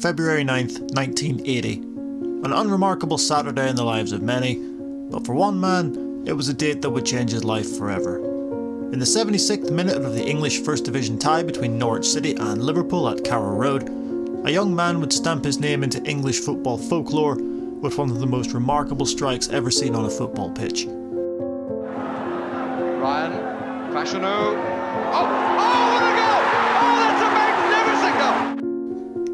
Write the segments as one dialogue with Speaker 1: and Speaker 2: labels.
Speaker 1: February 9th, 1980. An unremarkable Saturday in the lives of many, but for one man, it was a date that would change his life forever. In the 76th minute of the English First Division tie between Norwich City and Liverpool at Carrow Road, a young man would stamp his name into English football folklore with one of the most remarkable strikes ever seen on a football pitch.
Speaker 2: Ryan, Fashanu. Oh, oh, what a goal! Oh,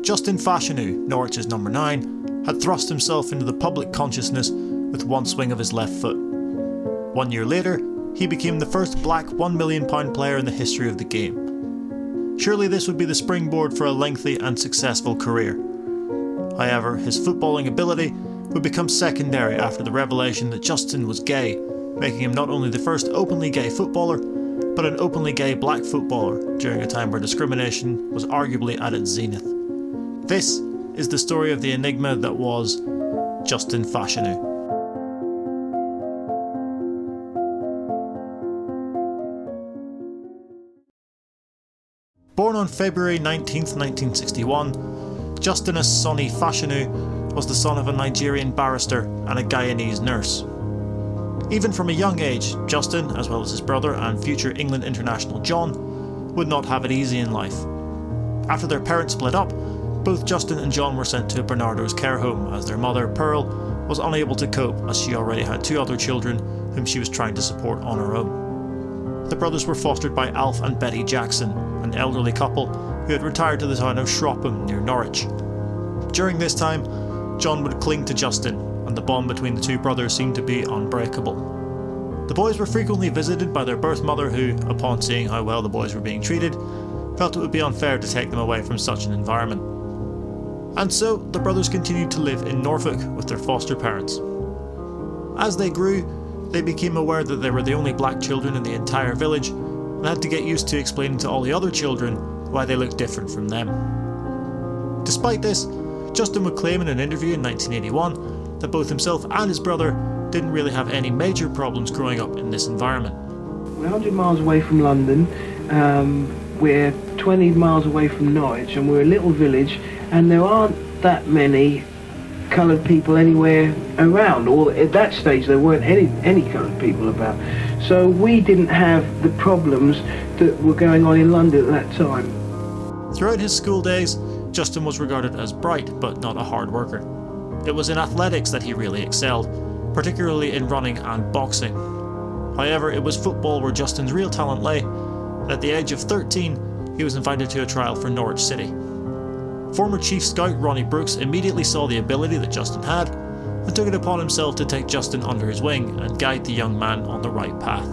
Speaker 1: Justin Fashanu, Norwich's number 9, had thrust himself into the public consciousness with one swing of his left foot. One year later, he became the first black £1 million player in the history of the game. Surely this would be the springboard for a lengthy and successful career. However, his footballing ability would become secondary after the revelation that Justin was gay, making him not only the first openly gay footballer, but an openly gay black footballer during a time where discrimination was arguably at its zenith. This is the story of the enigma that was Justin Fashanu. Born on February 19, 1961, Justinus Soni Fashanu was the son of a Nigerian barrister and a Guyanese nurse. Even from a young age, Justin, as well as his brother and future England international John, would not have it easy in life. After their parents split up, both Justin and John were sent to Barnardo's care home as their mother, Pearl, was unable to cope as she already had two other children whom she was trying to support on her own. The brothers were fostered by Alf and Betty Jackson, an elderly couple who had retired to the town of Shropham near Norwich. During this time, John would cling to Justin, and the bond between the two brothers seemed to be unbreakable. The boys were frequently visited by their birth mother, who, upon seeing how well the boys were being treated, felt it would be unfair to take them away from such an environment. And so, the brothers continued to live in Norfolk with their foster parents. As they grew, they became aware that they were the only black children in the entire village and had to get used to explaining to all the other children why they looked different from them. Despite this, Justin would claim in an interview in 1981 that both himself and his brother didn't really have any major problems growing up in this environment.
Speaker 3: We're 100 miles away from London, um, we're 20 miles away from Norwich, and we're a little village, and there aren't that many coloured people anywhere around. Or at that stage, there weren't any any coloured people about. So we didn't have the problems that were going on in London at that time.
Speaker 1: Throughout his school days, Justin was regarded as bright but not a hard worker. It was in athletics that he really excelled, particularly in running and boxing. However, it was football where Justin's real talent lay. At the age of 13, he was invited to a trial for Norwich City. Former Chief Scout Ronnie Brooks immediately saw the ability that Justin had and took it upon himself to take Justin under his wing and guide the young man on the right path.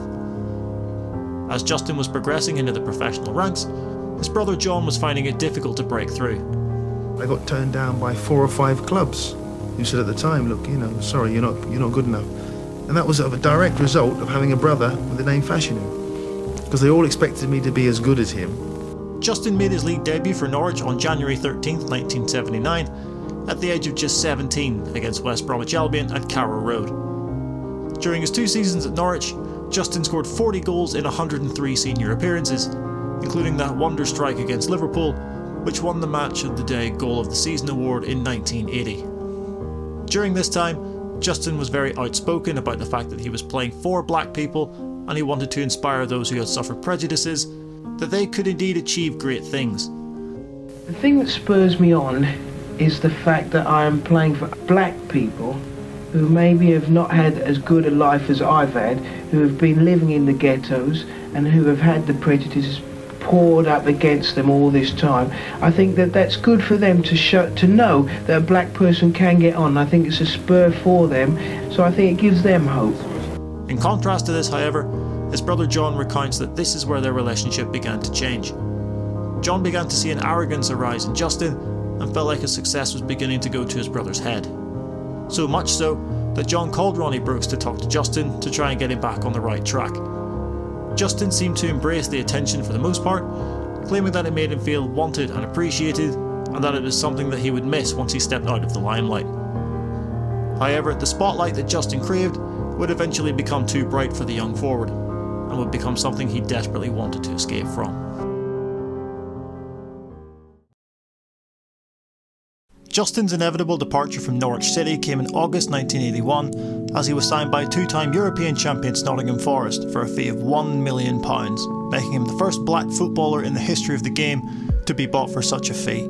Speaker 1: As Justin was progressing into the professional ranks, his brother John was finding it difficult to break through.
Speaker 4: I got turned down by four or five clubs who said at the time, look, you know, sorry, you're not, you're not good enough. And that was of a direct result of having a brother with the name Fashanu. Because they all expected me to be as good as him.
Speaker 1: Justin made his league debut for Norwich on January 13, 1979, at the age of just 17 against West Bromwich Albion at Carrow Road. During his two seasons at Norwich, Justin scored 40 goals in 103 senior appearances, including that wonder strike against Liverpool, which won the Match of the Day Goal of the Season award in 1980. During this time, Justin was very outspoken about the fact that he was playing for black people and he wanted to inspire those who had suffered prejudices that they could indeed achieve great things.
Speaker 3: The thing that spurs me on is the fact that I am playing for black people who maybe have not had as good a life as I've had, who have been living in the ghettos and who have had the prejudices poured up against them all this time. I think that that's good for them to show, to know that a black person can get on. I think it's a spur for them, so I think it gives them hope.
Speaker 1: In contrast to this, however, his brother John recounts that this is where their relationship began to change. John began to see an arrogance arise in Justin and felt like his success was beginning to go to his brother's head. So much so that John called Ronnie Brooks to talk to Justin to try and get him back on the right track. Justin seemed to embrace the attention for the most part, claiming that it made him feel wanted and appreciated, and that it was something that he would miss once he stepped out of the limelight. However, the spotlight that Justin craved would eventually become too bright for the young forward, and would become something he desperately wanted to escape from. Justin's inevitable departure from Norwich City came in August 1981 as he was signed by two time European champions Nottingham Forest for a fee of £1 million, making him the first black footballer in the history of the game to be bought for such a fee.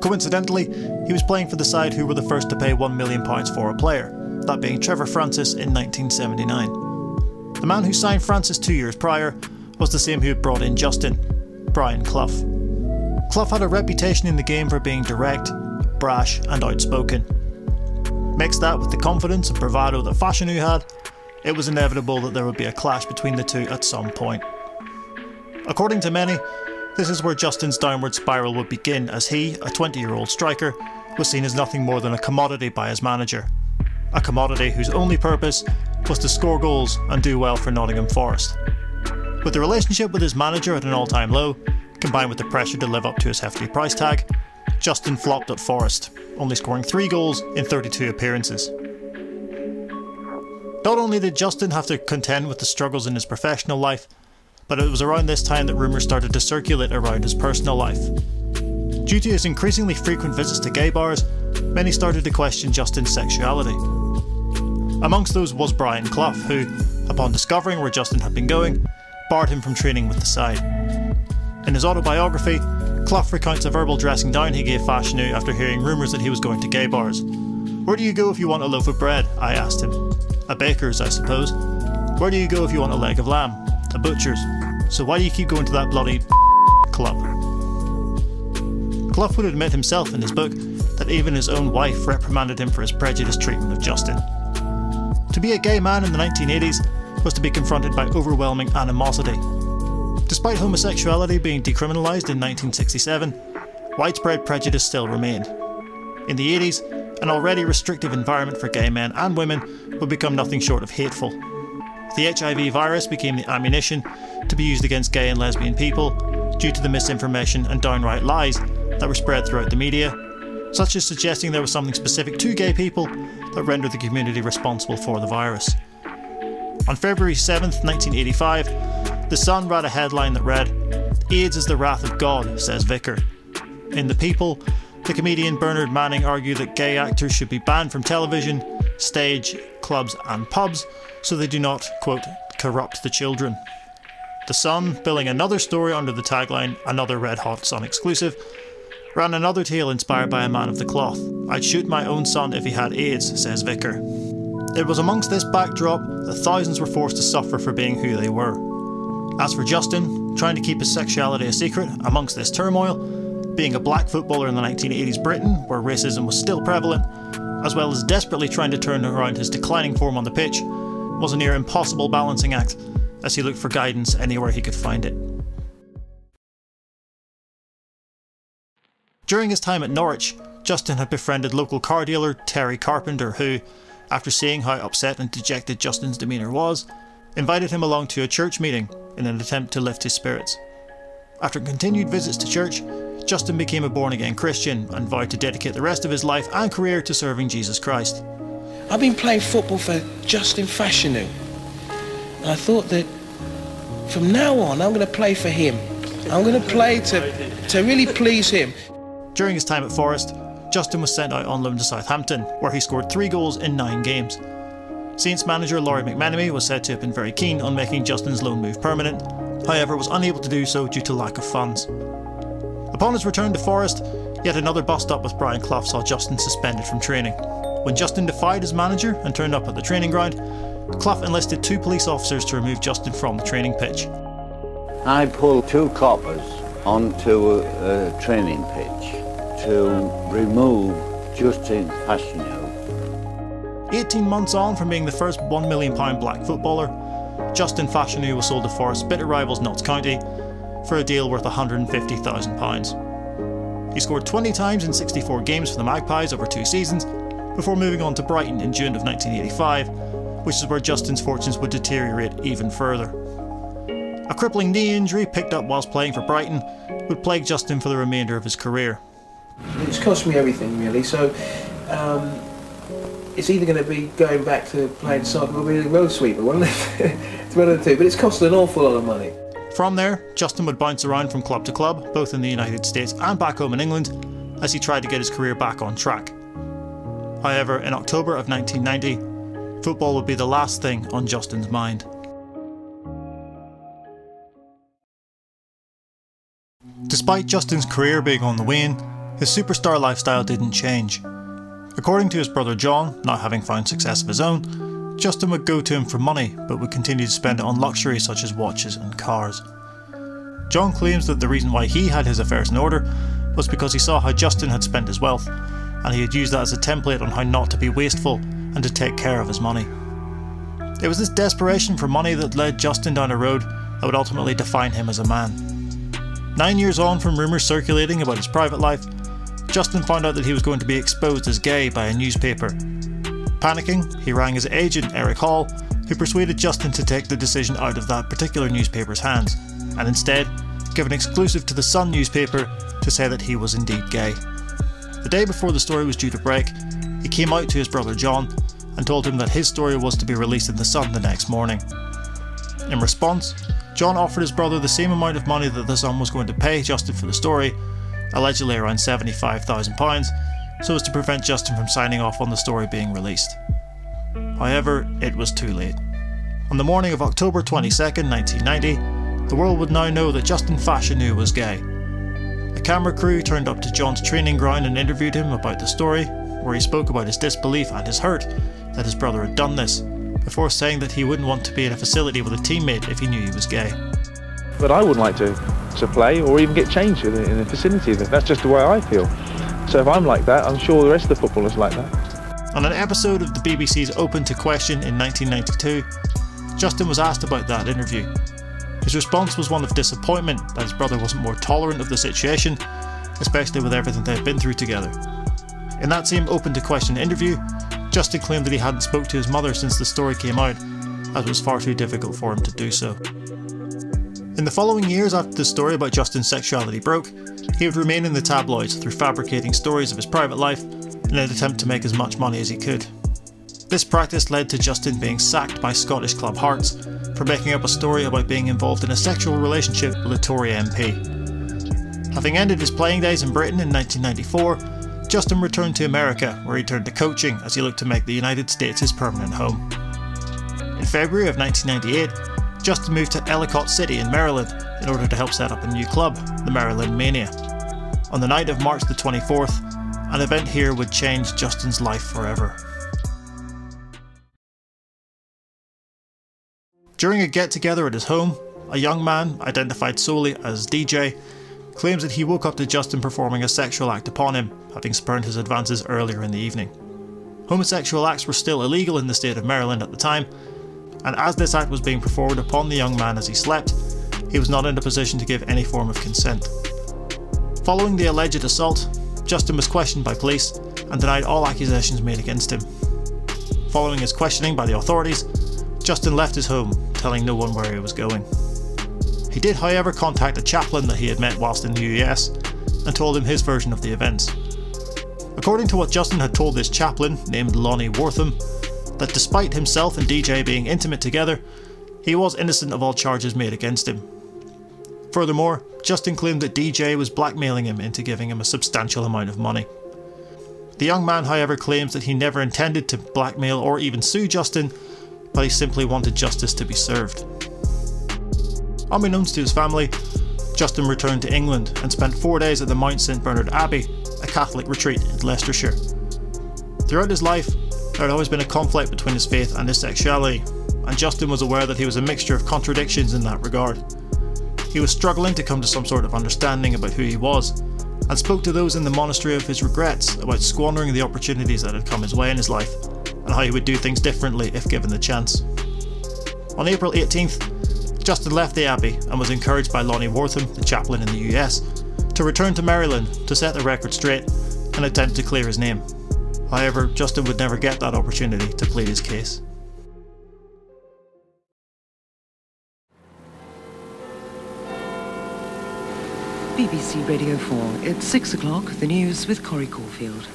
Speaker 1: Coincidentally, he was playing for the side who were the first to pay £1 million for a player, that being Trevor Francis in 1979. The man who signed Francis two years prior was the same who had brought in Justin, Brian Clough. Clough had a reputation in the game for being direct, brash, and outspoken. Mix that with the confidence and bravado that Fashanu had, it was inevitable that there would be a clash between the two at some point. According to many, this is where Justin's downward spiral would begin as he, a 20 year old striker, was seen as nothing more than a commodity by his manager. A commodity whose only purpose was to score goals and do well for Nottingham Forest. With the relationship with his manager at an all time low, combined with the pressure to live up to his hefty price tag, Justin flopped at Forest, only scoring three goals in 32 appearances. Not only did Justin have to contend with the struggles in his professional life, but it was around this time that rumours started to circulate around his personal life. Due to his increasingly frequent visits to gay bars, many started to question Justin's sexuality. Amongst those was Brian Clough, who, upon discovering where Justin had been going, barred him from training with the side. In his autobiography, Clough recounts a verbal dressing down he gave Fashanu after hearing rumours that he was going to gay bars. Where do you go if you want a loaf of bread? I asked him. A baker's, I suppose. Where do you go if you want a leg of lamb? A butcher's. So why do you keep going to that bloody club? Clough would admit himself in his book that even his own wife reprimanded him for his prejudiced treatment of Justin. To be a gay man in the 1980s was to be confronted by overwhelming animosity. Despite homosexuality being decriminalised in 1967, widespread prejudice still remained. In the 80s, an already restrictive environment for gay men and women would become nothing short of hateful. The HIV virus became the ammunition to be used against gay and lesbian people due to the misinformation and downright lies that were spread throughout the media, such as suggesting there was something specific to gay people that rendered the community responsible for the virus. On February 7, 1985, The Sun ran a headline that read, AIDS is the wrath of God, says Vicar. In The People, the comedian Bernard Manning argued that gay actors should be banned from television, stage, clubs, and pubs so they do not, quote, corrupt the children. The Sun, billing another story under the tagline Another Red Hot Sun exclusive, ran another tale inspired by a man of the cloth. I'd shoot my own son if he had AIDS, says Vicar. It was amongst this backdrop that thousands were forced to suffer for being who they were. As for Justin, trying to keep his sexuality a secret amongst this turmoil, being a black footballer in the 1980s Britain, where racism was still prevalent, as well as desperately trying to turn around his declining form on the pitch, was a near impossible balancing act as he looked for guidance anywhere he could find it. During his time at Norwich, Justin had befriended local car dealer Terry Carpenter, who, after seeing how upset and dejected Justin's demeanour was, invited him along to a church meeting in an attempt to lift his spirits. After continued visits to church, Justin became a born again Christian and vowed to dedicate the rest of his life and career to serving Jesus Christ.
Speaker 3: I've been playing football for Justin Fashanu. I thought that from now on, I'm going to play for him. I'm going to play to, to really please him.
Speaker 1: During his time at Forest, Justin was sent out on loan to Southampton, where he scored three goals in nine games. Saints manager Lawrie McMenemy was said to have been very keen on making Justin's loan move permanent, however, was unable to do so due to lack of funds. Upon his return to Forest, yet another bust up with Brian Clough saw Justin suspended from training. When Justin defied his manager and turned up at the training ground, Clough enlisted two police officers to remove Justin from the training pitch.
Speaker 5: I pulled two coppers onto a, a training pitch to remove Justin Fashanu.
Speaker 1: 18 months on from being the first £1 million black footballer, Justin Fashanu was sold to Forest's bitter rivals Notts County for a deal worth £150,000. He scored 20 times in 64 games for the Magpies over two seasons before moving on to Brighton in June of 1985, which is where Justin's fortunes would deteriorate even further. A crippling knee injury picked up whilst playing for Brighton would plague Justin for the remainder of his career.
Speaker 3: It's cost me everything, really. So um, it's either going to be going back to playing soccer or being a road sweeper, one of the two. But it's cost an awful lot of money.
Speaker 1: From there, Justin would bounce around from club to club, both in the United States and back home in England, as he tried to get his career back on track. However, in October of 1990, football would be the last thing on Justin's mind. Despite Justin's career being on the wane, his superstar lifestyle didn't change. According to his brother John, not having found success of his own, Justin would go to him for money but would continue to spend it on luxury such as watches and cars. John claims that the reason why he had his affairs in order was because he saw how Justin had spent his wealth, and he had used that as a template on how not to be wasteful and to take care of his money. It was this desperation for money that led Justin down a road that would ultimately define him as a man. Nine years on from rumours circulating about his private life, Justin found out that he was going to be exposed as gay by a newspaper. Panicking, he rang his agent Eric Hall, who persuaded Justin to take the decision out of that particular newspaper's hands, and instead give an exclusive to the Sun newspaper to say that he was indeed gay. The day before the story was due to break, he came out to his brother John and told him that his story was to be released in the Sun the next morning. In response, John offered his brother the same amount of money that the Sun was going to pay Justin for the story, allegedly around £75,000, so as to prevent Justin from signing off on the story being released. However, it was too late. On the morning of October 22, 1990, the world would now know that Justin Fashanu was gay. A camera crew turned up to John's training ground and interviewed him about the story, where he spoke about his disbelief and his hurt that his brother had done this, before saying that he wouldn't want to be in a facility with a teammate if he knew he was gay.
Speaker 6: But I wouldn't like to, to play or even get changed in in a vicinity. That's just the way I feel. So if I'm like that, I'm sure the rest of the footballers like that.
Speaker 1: On an episode of the BBC's Open to Question in 1992, Justin was asked about that interview. His response was one of disappointment that his brother wasn't more tolerant of the situation, especially with everything they'd been through together. In that same Open to Question interview, Justin claimed that he hadn't spoke to his mother since the story came out, as it was far too difficult for him to do so. In the following years after the story about Justin's sexuality broke, he would remain in the tabloids through fabricating stories of his private life in an attempt to make as much money as he could. This practice led to Justin being sacked by Scottish club Hearts for making up a story about being involved in a sexual relationship with a Tory MP. Having ended his playing days in Britain in 1994, Justin returned to America where he turned to coaching as he looked to make the United States his permanent home. In February of 1998, Justin moved to Ellicott City in Maryland in order to help set up a new club, the Maryland Mania. On the night of March the 24th, an event here would change Justin's life forever. During a get together at his home, a young man, identified solely as DJ, claims that he woke up to Justin performing a sexual act upon him, having spurned his advances earlier in the evening. Homosexual acts were still illegal in the state of Maryland at the time, and as this act was being performed upon the young man as he slept, he was not in a position to give any form of consent. Following the alleged assault, Justin was questioned by police and denied all accusations made against him. Following his questioning by the authorities, Justin left his home, telling no one where he was going. He did, however, contact a chaplain that he had met whilst in the US and told him his version of the events. According to what Justin had told this chaplain, named Lonnie Wortham, that despite himself and DJ being intimate together, he was innocent of all charges made against him. Furthermore, Justin claimed that DJ was blackmailing him into giving him a substantial amount of money. The young man, however, claims that he never intended to blackmail or even sue Justin, but he simply wanted justice to be served. Unbeknownst to his family, Justin returned to England and spent four days at the Mount St Bernard Abbey, a Catholic retreat in Leicestershire. Throughout his life, there had always been a conflict between his faith and his sexuality, and Justin was aware that he was a mixture of contradictions in that regard. He was struggling to come to some sort of understanding about who he was, and spoke to those in the monastery of his regrets about squandering the opportunities that had come his way in his life, and how he would do things differently if given the chance. On April 18th, Justin left the Abbey and was encouraged by Lonnie Wortham, the chaplain in the US, to return to Maryland to set the record straight and attempt to clear his name. However, Justin would never get that opportunity to plead his case.
Speaker 7: BBC Radio 4. It's 6 o'clock. The news with Corrie Corfield.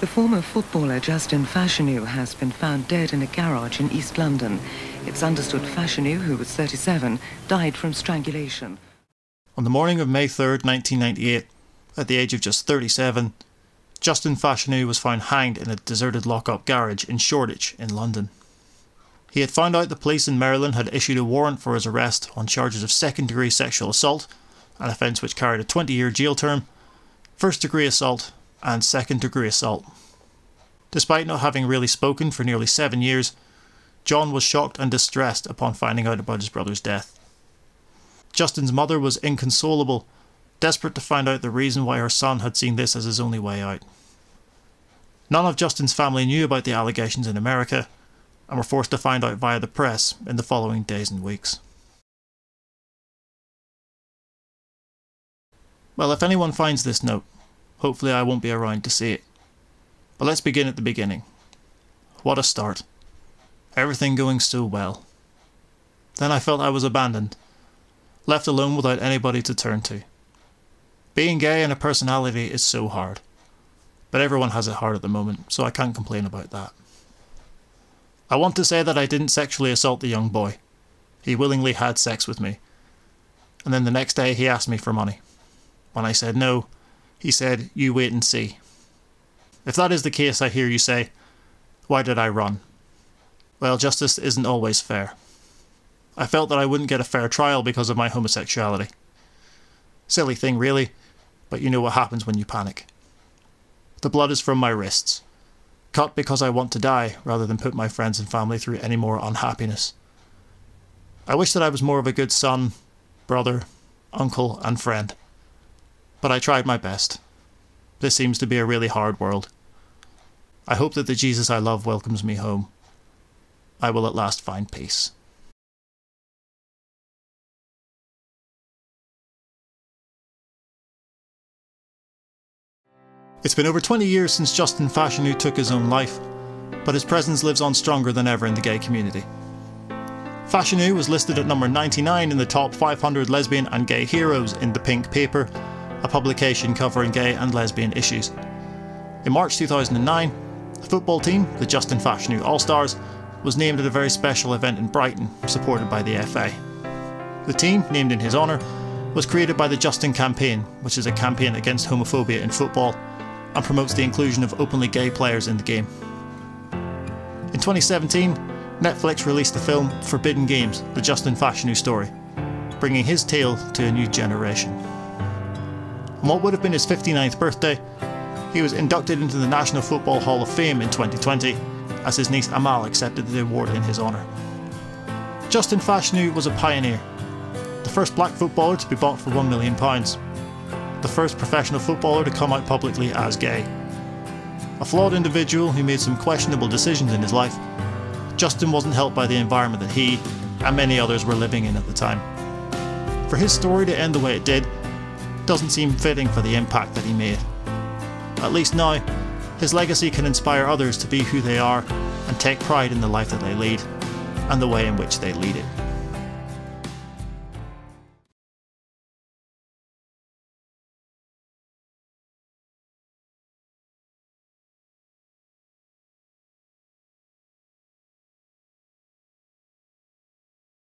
Speaker 7: The former footballer Justin Fashanu has been found dead in a garage in East London. It's understood Fashanu, who was 37, died from strangulation.
Speaker 1: On the morning of May 3rd, 1998, at the age of just 37, Justin Fashanu was found hanged in a deserted lock-up garage in Shoreditch in London. He had found out the police in Maryland had issued a warrant for his arrest on charges of second degree sexual assault, an offence which carried a 20 year jail term, first degree assault, and second degree assault. Despite not having really spoken for nearly seven years, John was shocked and distressed upon finding out about his brother's death. Justin's mother was inconsolable, desperate to find out the reason why her son had seen this as his only way out. None of Justin's family knew about the allegations in America and were forced to find out via the press in the following days and weeks. Well, if anyone finds this note, hopefully I won't be around to see it. But let's begin at the beginning. What a start. Everything going so well. Then I felt I was abandoned, left alone without anybody to turn to. Being gay and a personality is so hard. But everyone has it hard at the moment, so I can't complain about that. I want to say that I didn't sexually assault the young boy. He willingly had sex with me. And then the next day he asked me for money. When I said no, he said, You wait and see. If that is the case, I hear you say, Why did I run? Well, justice isn't always fair. I felt that I wouldn't get a fair trial because of my homosexuality. Silly thing, really, but you know what happens when you panic. The blood is from my wrists. Cut because I want to die, rather than put my friends and family through any more unhappiness. I wish that I was more of a good son, brother, uncle, and friend. But I tried my best. This seems to be a really hard world. I hope that the Jesus I love welcomes me home. I will at last find peace. It's been over 20 years since Justin Fashanu took his own life, but his presence lives on stronger than ever in the gay community. Fashanu was listed at number 99 in the top 500 lesbian and gay heroes in The Pink Paper, a publication covering gay and lesbian issues. In March 2009, the football team, the Justin Fashanu All Stars, was named at a very special event in Brighton, supported by the FA. The team, named in his honour, was created by the Justin Campaign, which is a campaign against homophobia in football and promotes the inclusion of openly gay players in the game. In 2017, Netflix released the film Forbidden Games, the Justin Fashanu story, bringing his tale to a new generation. On what would have been his 59th birthday, he was inducted into the National Football Hall of Fame in 2020 as his niece Amal accepted the award in his honour. Justin Fashanu was a pioneer, the first black footballer to be bought for £1 million, the first professional footballer to come out publicly as gay. A flawed individual who made some questionable decisions in his life, Justin wasn't helped by the environment that he and many others were living in at the time. For his story to end the way it did doesn't seem fitting for the impact that he made. At least now, his legacy can inspire others to be who they are and take pride in the life that they lead and the way in which they lead it.